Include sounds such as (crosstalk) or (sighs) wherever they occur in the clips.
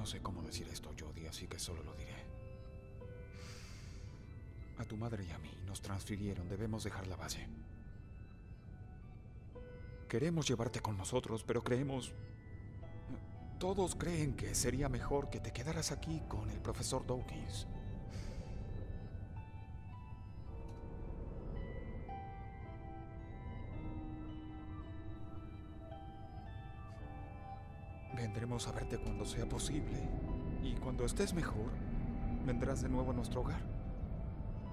No sé cómo decir esto, Jody, así que solo lo diré. A tu madre y a mí nos transfirieron, debemos dejar la base. Queremos llevarte con nosotros, pero creemos... Todos creen que sería mejor que te quedaras aquí con el profesor Dawkins. Vendremos a verte cuando sea posible. Y cuando estés mejor, vendrás de nuevo a nuestro hogar.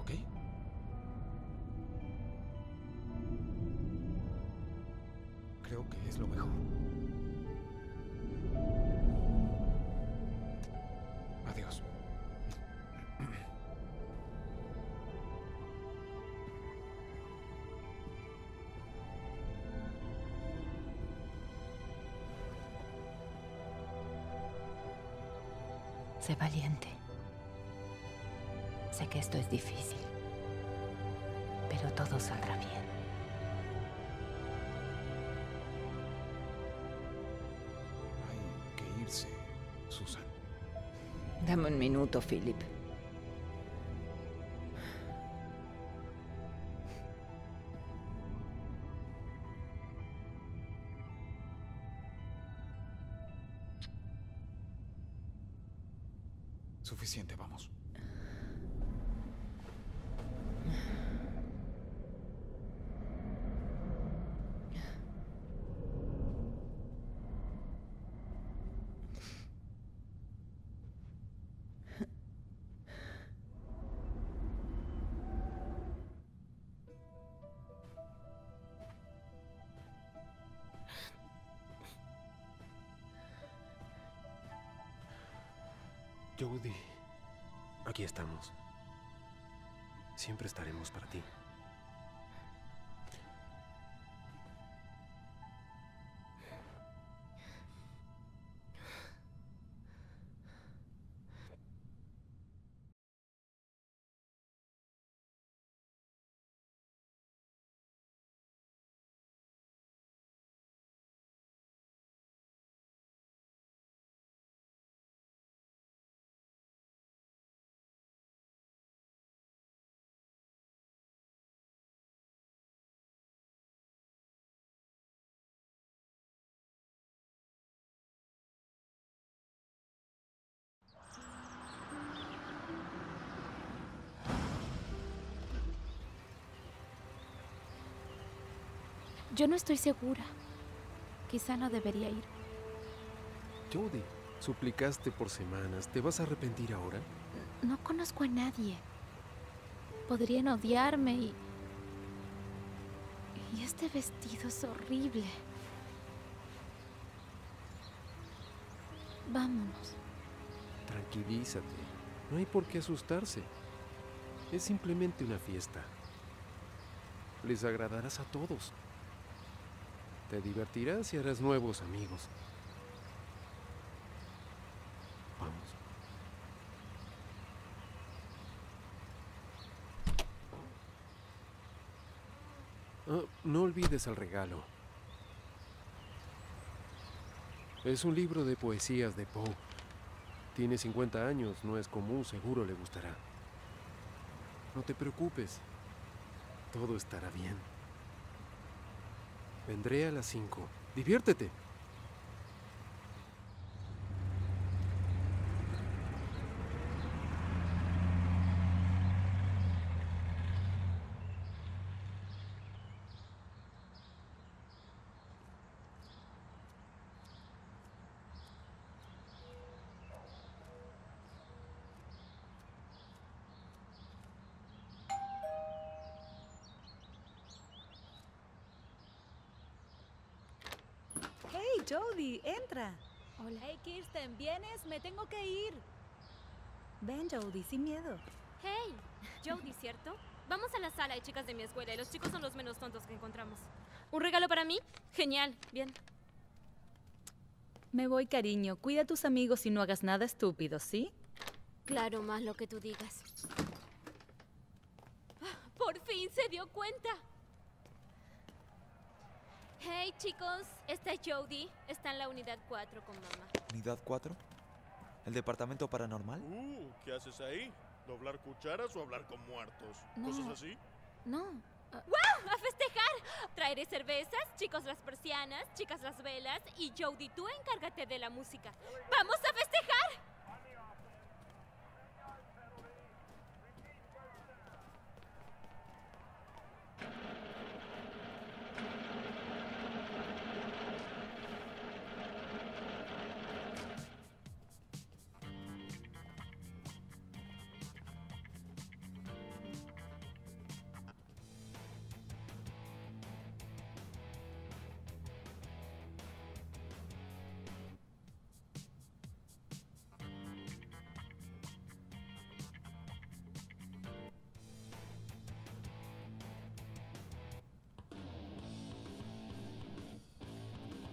¿Ok? Creo que es lo mejor. Sé valiente. Sé que esto es difícil, pero todo saldrá bien. Hay que irse, Susan. Dame un minuto, Philip. Suficiente, vamos. Jody, aquí estamos. Siempre estaremos para ti. Yo no estoy segura. Quizá no debería ir. Jody, suplicaste por semanas. ¿Te vas a arrepentir ahora? No conozco a nadie. Podrían odiarme y... Y este vestido es horrible. Vámonos. Tranquilízate. No hay por qué asustarse. Es simplemente una fiesta. Les agradarás a todos. Te divertirás y harás nuevos amigos. Vamos. Ah, no olvides el regalo. Es un libro de poesías de Poe. Tiene 50 años, no es común, seguro le gustará. No te preocupes. Todo estará bien. Vendré a las 5. Diviértete. Hey, Jody, entra. Hola. Hey, Kirsten, ¿vienes? Me tengo que ir. Ven, Jody, sin miedo. Hey, Jody, ¿cierto? Vamos a la sala, hay chicas de mi escuela y los chicos son los menos tontos que encontramos. ¿Un regalo para mí? Genial, bien. Me voy, cariño. Cuida a tus amigos y no hagas nada estúpido, ¿sí? Claro, más lo que tú digas. Ah, Por fin se dio cuenta. Hey, chicos, esta es Jody. Está en la unidad 4 con mamá. ¿Unidad 4? ¿El departamento paranormal? Uh, ¿qué haces ahí? ¿Doblar cucharas o hablar con muertos? No. ¿Cosas así? No. ¡A festejar! Traeré cervezas, chicos las persianas, chicas las velas y Jody, tú encárgate de la música. ¡Vamos a festejar!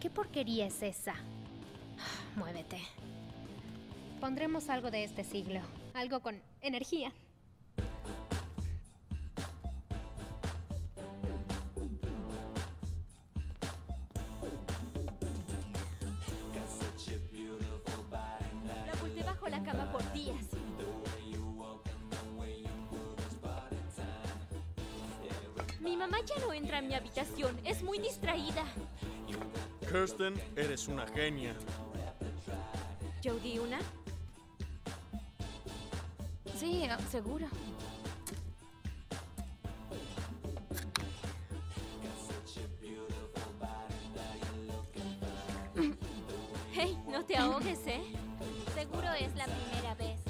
¿Qué porquería es esa? Muévete. Pondremos algo de este siglo. Algo con energía. Eres una genia. Jody, ¿una? Sí, seguro. Hey, no te ahogues, ¿eh? Seguro es la primera vez.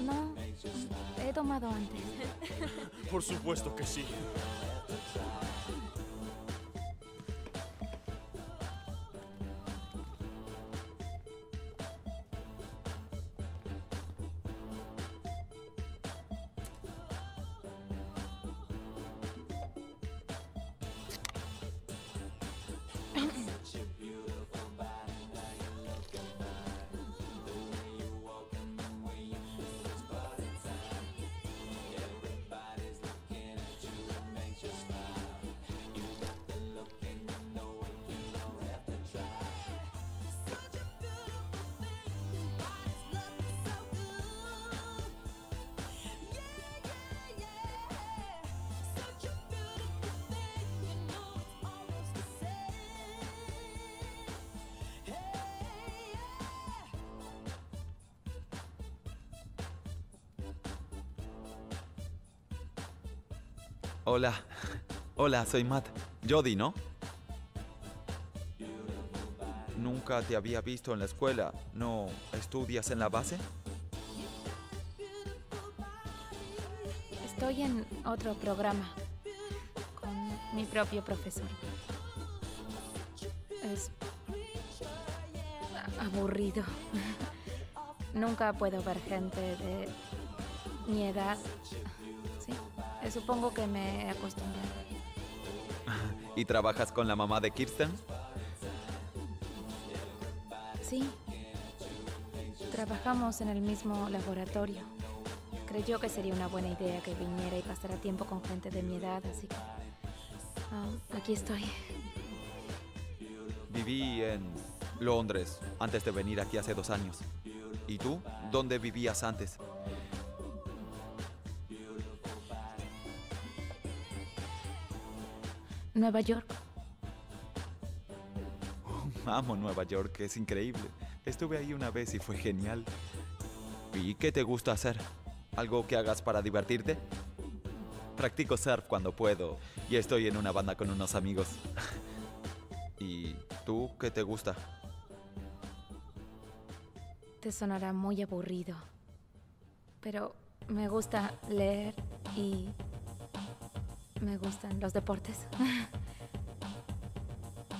No, he tomado antes. Por supuesto que sí. Hola. Hola, soy Matt. Jody, ¿no? Nunca te había visto en la escuela. ¿No estudias en la base? Estoy en otro programa con mi propio profesor. Es aburrido. Nunca puedo ver gente de mi edad. Eh, supongo que me he acostumbrado. (laughs) ¿Y trabajas con la mamá de Kirsten? Sí. Trabajamos en el mismo laboratorio. Creyó que sería una buena idea que viniera y pasara tiempo con gente de mi edad, así que... ah, aquí estoy. Viví en Londres antes de venir aquí hace dos años. ¿Y tú? ¿Dónde vivías antes? Nueva York. (laughs) Amo Nueva York, es increíble. Estuve ahí una vez y fue genial. ¿Y qué te gusta hacer? ¿Algo que hagas para divertirte? Practico surf cuando puedo y estoy en una banda con unos amigos. (laughs) ¿Y tú qué te gusta? Te sonará muy aburrido. Pero me gusta leer y me gustan los deportes.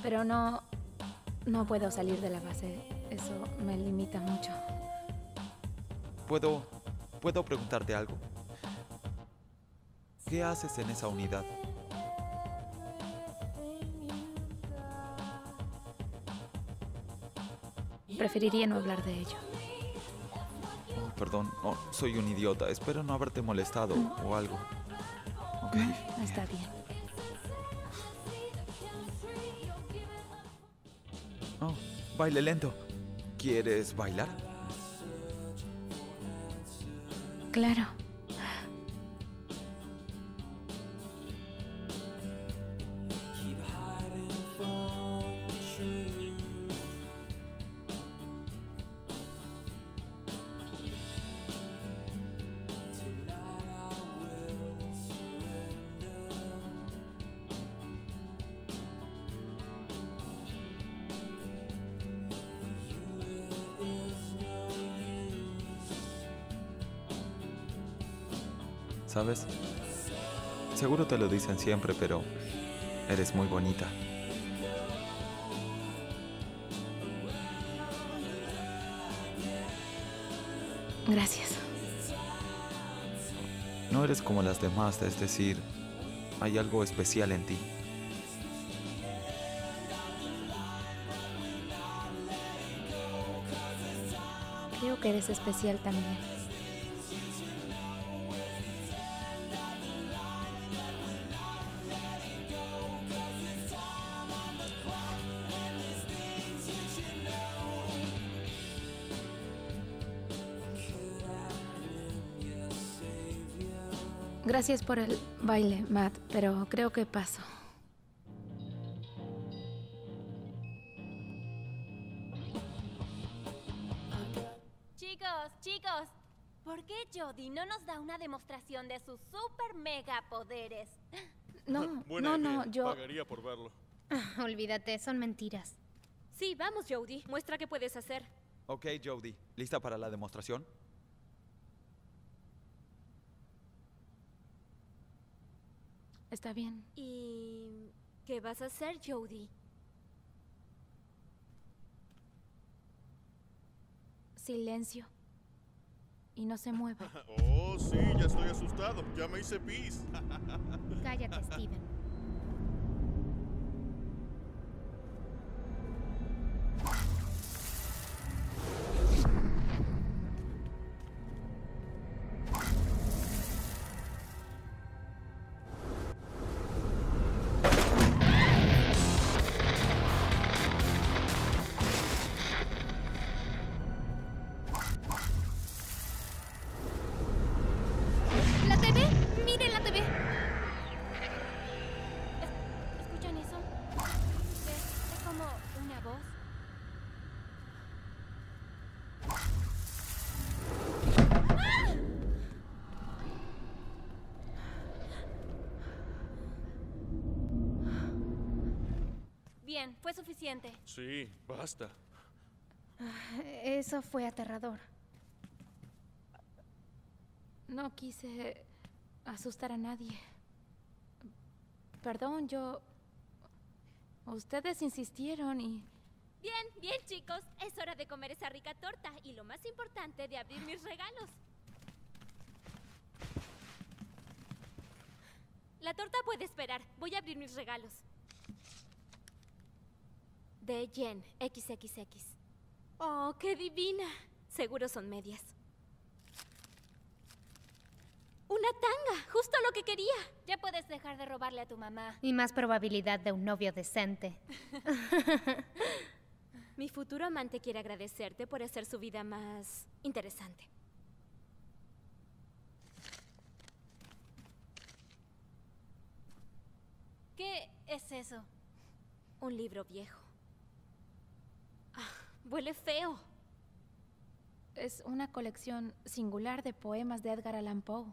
Pero no no puedo salir de la base. Eso me limita mucho. ¿Puedo puedo preguntarte algo? ¿Qué haces en esa unidad? Preferiría no hablar de ello. Oh, perdón, soy un idiota. Espero no haberte molestado o algo. No, está bien. Oh, baile lento. ¿Quieres bailar? Claro. ¿Sabes? Seguro te lo dicen siempre, pero eres muy bonita. Gracias. No eres como las demás, es decir, hay algo especial en ti. Creo que eres especial también. Gracias por el baile, Matt, pero creo que paso. Chicos, chicos, ¿por qué Jody no nos da una demostración de sus super mega poderes? (laughs) No, Buena no, idea. no, yo... Pagaría por verlo. Ah, (laughs) Olvídate, son mentiras. Sí, vamos, Jody. Muestra qué puedes hacer. Ok, Jody, ¿lista para la demostración? Está bien. ¿Y qué vas a hacer, Jody? Silencio. Y no se mueva. (laughs) Oh, sí, ya estoy asustado. Ya me hice pis. (laughs) Cállate, Steven. Bien, fue suficiente. Sí, basta. (sighs) Eso fue aterrador. No quise asustar a nadie. Perdón, yo... Ustedes insistieron y... Bien, bien, chicos. Es hora de comer esa rica torta y lo más importante, de abrir mis regalos. La torta puede esperar. Voy a abrir mis regalos. De Jen XXX. Oh, qué divina. Seguro son medias. Una tanga, justo lo que quería. Ya puedes dejar de robarle a tu mamá. Y más probabilidad de un novio decente. (laughs) Mi futuro amante quiere agradecerte por hacer su vida más interesante. ¿Qué es eso? Un libro viejo. Huele feo. Es una colección singular de poemas de Edgar Allan Poe.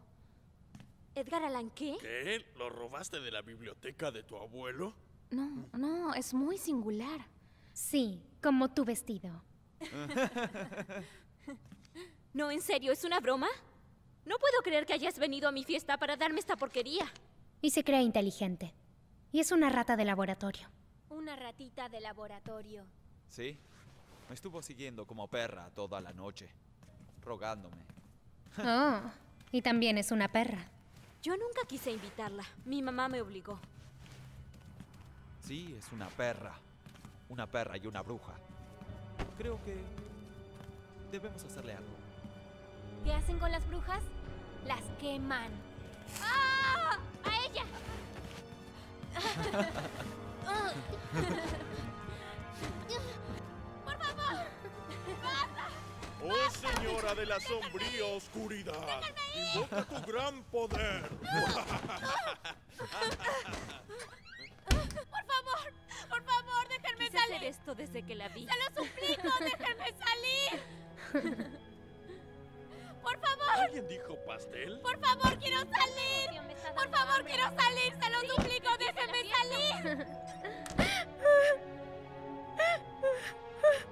¿Edgar Allan qué? ¿Qué? ¿Lo robaste de la biblioteca de tu abuelo? No, no, es muy singular. Sí, como tu vestido. (laughs) No, en serio, ¿es una broma? No puedo creer que hayas venido a mi fiesta para darme esta porquería. Y se cree inteligente. Y es una rata de laboratorio. Una ratita de laboratorio. Sí. Me estuvo siguiendo como perra toda la noche, rogándome. (laughs) Oh, y también es una perra. Yo nunca quise invitarla. Mi mamá me obligó. Sí, es una perra. Una perra y una bruja. Creo que debemos hacerle algo. ¿Qué hacen con las brujas? Las queman. ¡Ah! ¡A ella! (laughs) (laughs) Señora de la sombría oscuridad, invoca tu gran poder. Por favor, por favor, déjenme Quise salir. hacer esto desde que la vi. Se lo suplico, déjenme salir. Por favor, ¿Alguien dijo pastel? por favor, quiero salir. Por favor, hambre. quiero salir, se lo suplico, déjenme salir. (laughs)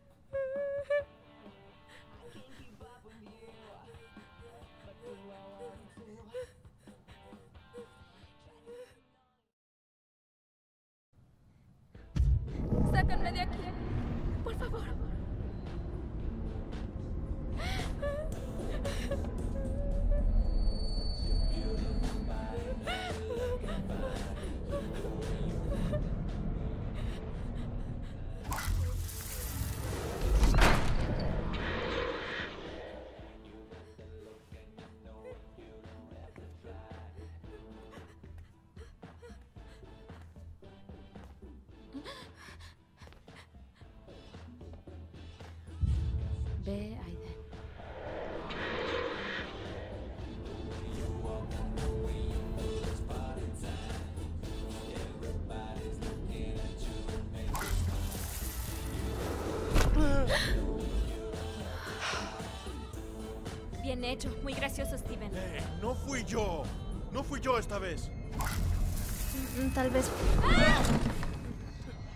Aiden. Bien hecho, muy gracioso, Steven. Eh, no fui yo. No fui yo esta vez. Mm, Tal vez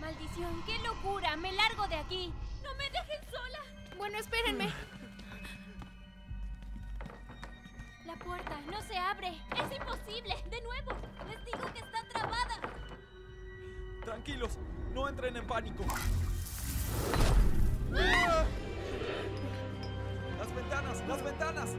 Maldición, qué locura, me largo de aquí. No me dejen sola. Bueno, espérenme. La puerta no se abre. Es imposible. De nuevo. Les digo que está trabada. Tranquilos, no entren en pánico. ¡Las ventanas! ¡Las ventanas!